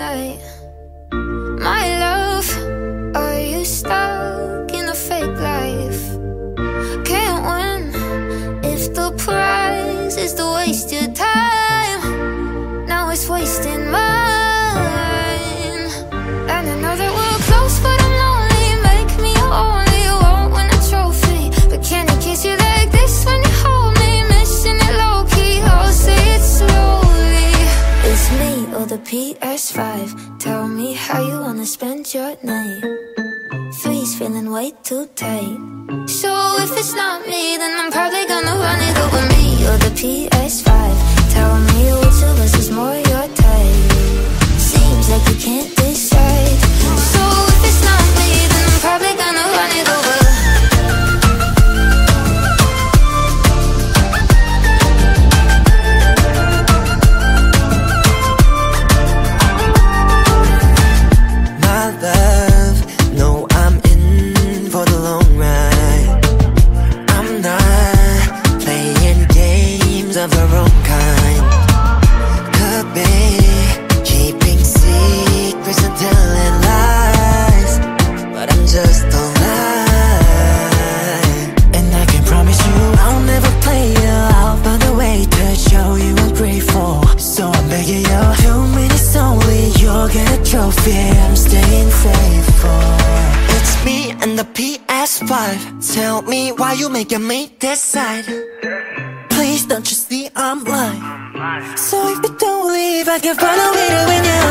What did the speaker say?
night My love, are you stuck in a fake life? Can't win if the prize is to waste your time me or the PS5 Tell me how you wanna spend your night. Three's feeling way too tight. So if it's not me, then I'm probably gonna run it over me or the PS5 trophy. I'm staying faithful. It's me and the PS5. Tell me why you making me decide. Please don't you see I'm lying? So if you don't leave, I can find a way to win you